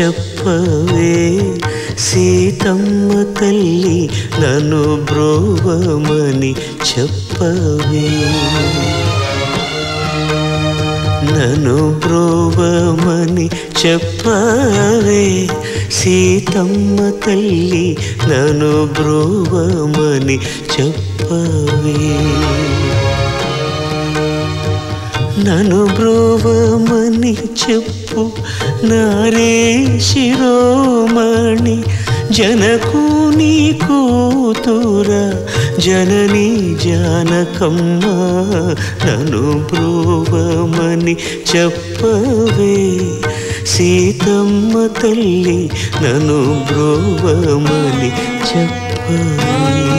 చెప్పవే సీతమ్మ తల్లి నన్ను బ్రోవమని చెప్పవే. నన్ను బ్రోవమని చెప్పవే సీతమ్మ తల్లి నన్ను బ్రోవమని చెప్పవే. నను బ్రోవమని చెప్పు. నారే శిరోమణి జనకు నీ కూతుర జనని జానకమ్మ. నను బ్రోవమని చెప్పవే. సీతమ్మ తల్లి నను బ్రోవమని చెప్పవే.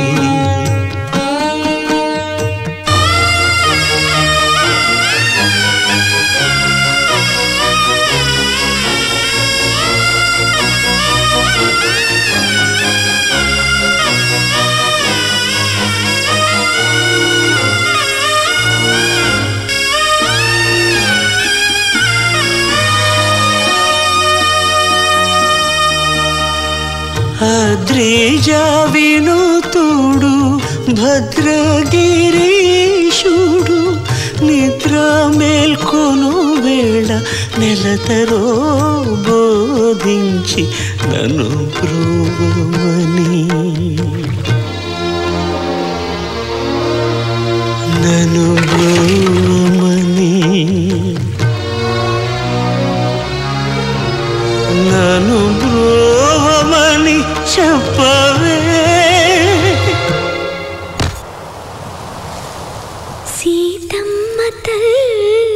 అద్రిజ వినుతుడు భద్రగిరీషుడు నిద్ర మేల్కొను వేళ నెలతరో బోధించి నన్ను ప్రోమని నన్ను బ్రోవమని నన్ను బ్రో చెప్పవే సీతమ్మ తల్లి.